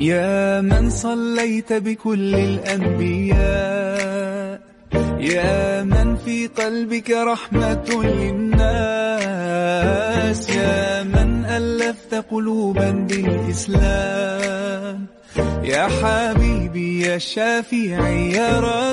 يا من صليت بكل الأنبياء يا من في قلبك رحمة للناس يا من ألفت قلوبا بالإسلام يا حبيبي يا شافعي يا رب